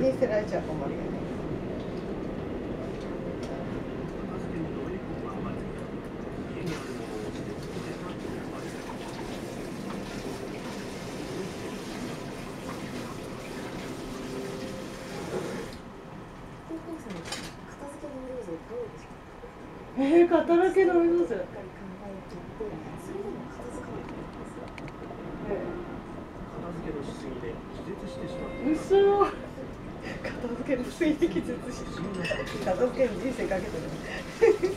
に捨てられちゃ困るよね片付けのルールどうですかえー、働けの上手し片付けのしすぎで気絶して。しまったうそ片付ける人生かけてる。